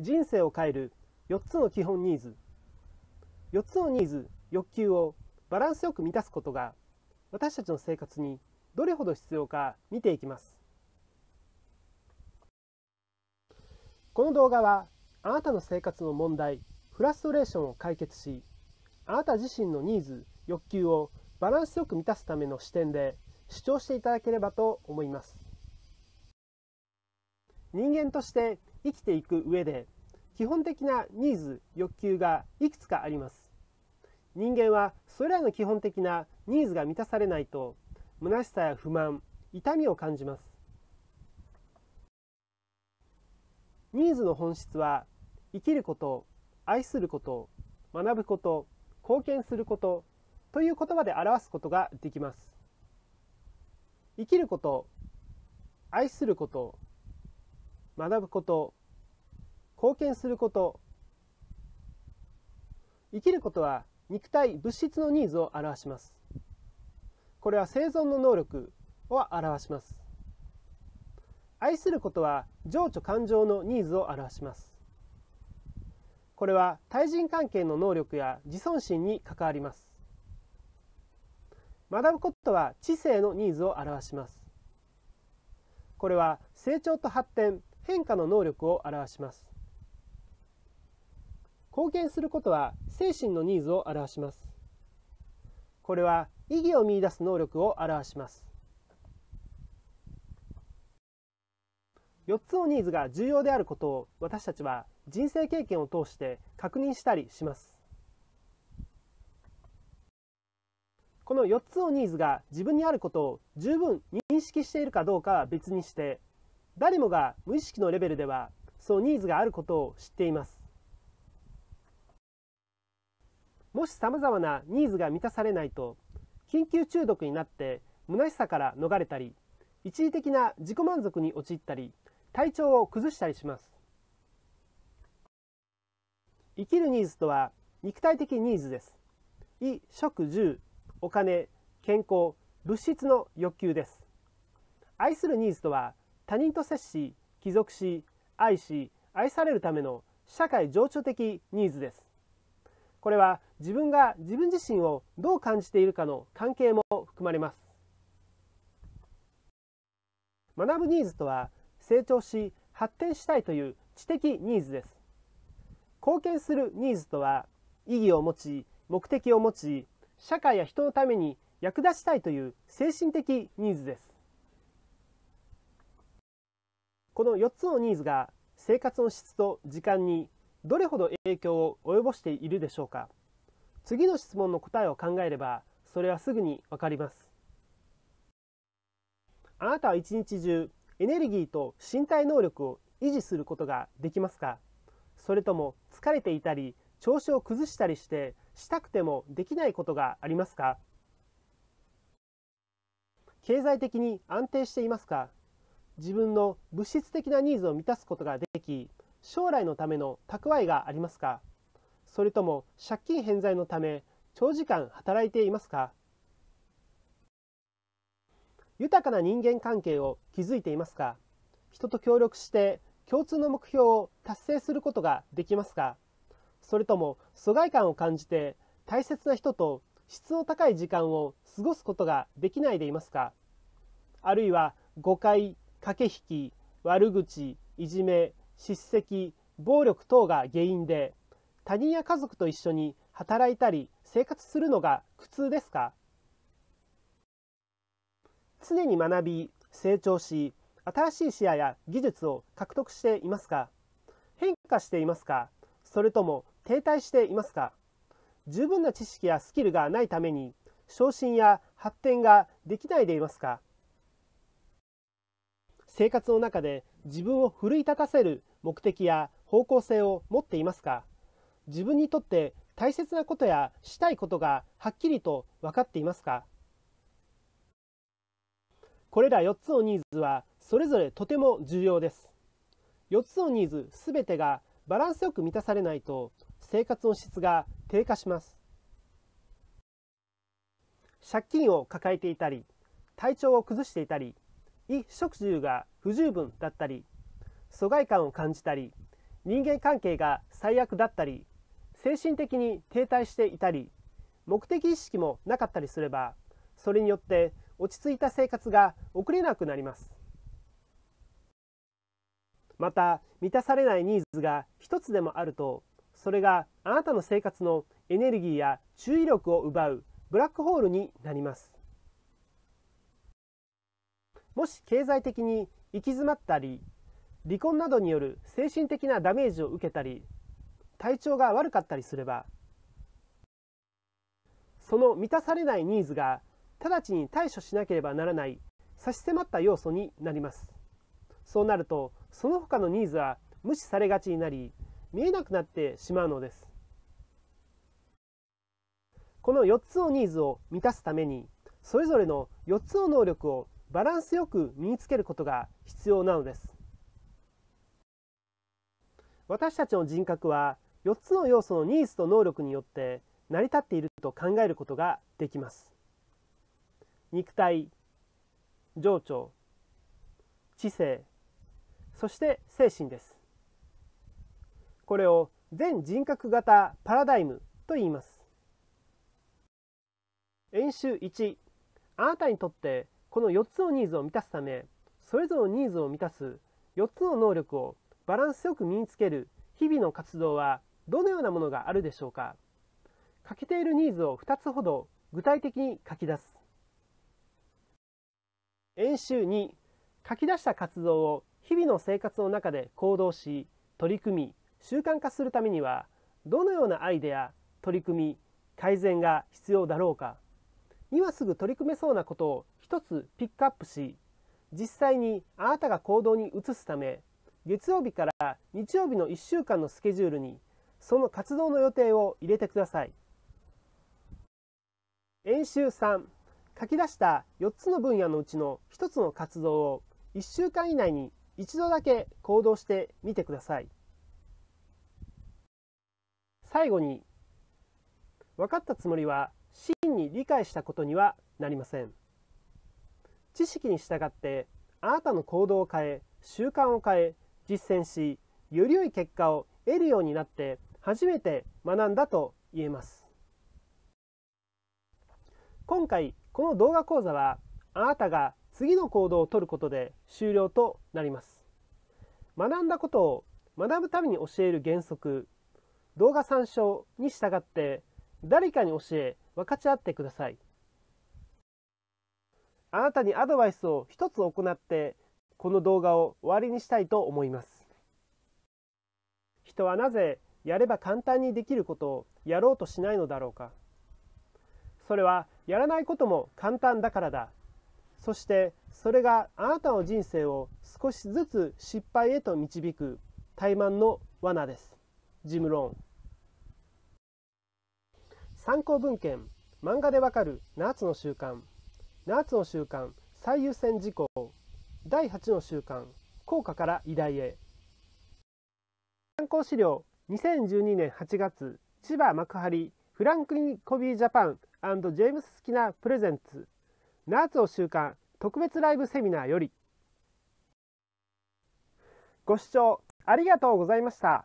人生を変える4つの基本ニーズ。4つのニーズ欲求をバランスよく満たすことが私たちの生活にどれほど必要か見ていきます。この動画はあなたの生活の問題フラストレーションを解決しあなた自身のニーズ欲求をバランスよく満たすための視点で主張していただければと思います。人間として生きていく上で基本的なニーズ欲求がいくつかあります。人間はそれらの基本的なニーズが満たされないと虚しさや不満痛みを感じます。ニーズの本質は生きること愛すること学ぶこと貢献することという言葉で表すことができます。生きること愛すること学ぶこと貢献すること。生きることは肉体物質のニーズを表します。これは生存の能力を表します。愛することは情緒感情のニーズを表します。これは対人関係の能力や自尊心に関わります。学ぶことは知性のニーズを表します。これは成長と発展変化の能力を表します。貢献することは精神のニーズを表します。これは意義を見出す能力を表します。4つのニーズが重要であることを私たちは人生経験を通して確認したりします。この4つのニーズが自分にあることを十分認識しているかどうかは別にして誰もが無意識のレベルではそのニーズがあることを知っています。もしさまざまなニーズが満たされないと緊急中毒になって虚しさから逃れたり一時的な自己満足に陥ったり体調を崩したりします。生きるニーズとは肉体的ニーズです。衣食住お金健康物質の欲求です。愛するニーズとは他人と接し帰属し愛し愛されるための社会情緒的ニーズです。これは自分が自分自身をどう感じているかの関係も含まれます。学ぶニーズとは成長し発展したいという知的ニーズです。貢献するニーズとは意義を持ち目的を持ち社会や人のために役立ちたいという精神的ニーズです。この4つのニーズが生活の質と時間にどれほど影響を及ぼしているでしょうか。次の質問の答えを考えればそれはすぐにわかります。あなたは一日中エネルギーと身体能力を維持することができますか？それとも疲れていたり調子を崩したりしてしたくてもできないことがありますか？経済的に安定していますか？自分の物質的なニーズを満たすことができ将来のための蓄えがありますか？それとも借金返済のため長時間働いていますか？豊かな人間関係を築いていますか？人と協力して共通の目標を達成することができますか？それとも疎外感を感じて大切な人と質の高い時間を過ごすことができないでいますか？あるいは誤解駆け引き悪口いじめ叱責暴力等が原因で他人や家族と一緒に働いたり生活するのが苦痛ですか？常に学び成長し新しい視野や技術を獲得していますか？変化していますか？それとも停滞していますか？十分な知識やスキルがないために昇進や発展ができないでいますか？生活の中で自分を奮い立たせる目的や方向性を持っていますか？自分にとって大切なことやしたいことがはっきりと分かっていますか？これら4つのニーズはそれぞれとても重要です。4つのニーズすべてがバランスよく満たされないと生活の質が低下します。借金を抱えていたり体調を崩していたり衣食住が不十分だったり疎外感を感じたり人間関係が最悪だったり精神的に停滞していたり目的意識もなかったりすればそれによって落ち着いた生活が送れなくなりますまた満たされないニーズが一つでもあるとそれがあなたの生活のエネルギーや注意力を奪うブラックホールになりますもし経済的に行き詰まったり離婚などによる精神的なダメージを受けたり体調が悪かったりすればその満たされないニーズが直ちに対処しなければならない差し迫った要素になります。そうなるとその他のニーズは無視されがちになり見えなくなってしまうのです。この4つのニーズを満たすためにそれぞれの4つの能力をバランスよく身につけることが必要なのです。私たちの人格は4つの要素のニーズと能力によって成り立っていると考えることができます。肉体情緒知性そして精神です。これを全人格型パラダイムと言います。演習1あなたにとってこの4つのニーズを満たすためそれぞれのニーズを満たす4つの能力をバランスよく身につける日々の活動はどのようなものがあるでしょうか。欠けているニーズを2つほど具体的に書き出す。演習2書き出した活動を日々の生活の中で行動し取り組み習慣化するためにはどのようなアイデア取り組み改善が必要だろうか。今すぐ取り組めそうなことを一つピックアップし実際にあなたが行動に移すため月曜日から日曜日の1週間のスケジュールにその活動の予定を入れてください。演習3書き出した4つの分野のうちの1つの活動を1週間以内に一度だけ行動してみてください。最後に分かったつもりは真に理解したことにはなりません。知識に従ってあなたの行動を変え習慣を変え実践しより良い結果を得るようになって初めて学んだと言えます。今回この動画講座はあなたが次の行動をとることで終了となります。学んだことを学ぶために教える原則動画参照に従って誰かに教え分かち合ってください。あなたにアドバイスを一つ行ってこの動画を終わりにしたいと思います。人はなぜやれば簡単にできることをやろうとしないのだろうか。それはやらないことも簡単だからだ。そしてそれがあなたの人生を少しずつ失敗へと導く怠慢の罠です。ジム・ローン。参考文献漫画でわかる7つの習慣7つの習慣最優先事項第8の習慣効果から偉大へ。参考資料2012年8月千葉幕張フランクリン・コビー・ジャパンジェームス・スキナー・プレゼンツ。7つの習慣特別ライブセミナーより。ご視聴ありがとうございました。